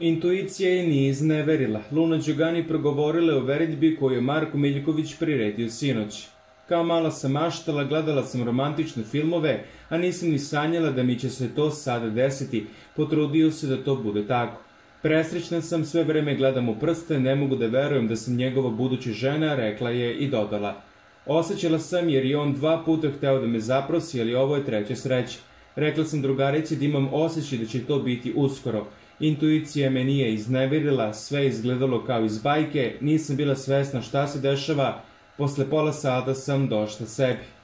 Intuicija je nije izneverila. Luna Đugani progovorila o veritbi koju je Marko Miljković priredio sinoć. Kao mala sam maštala, gledala sam romantične filmove, a nisam ni sanjala da mi će se to sada desiti. Potrudio se da to bude tako. Presrećna sam, sve vreme gledam u prste, ne mogu da verujem da sam njegova buduća žena, rekla je i dodala. Osećala sam jer je on dva puta hteo da me zaprosi, ali ovo je treća sreća. Rekla sam drugarici da imam osjećaj da će to biti uskoro. Intuicija me nije iznevirila, sve izgledalo kao iz bajke, nisam bila svesna šta se dešava, posle pola sata sam došla sebi.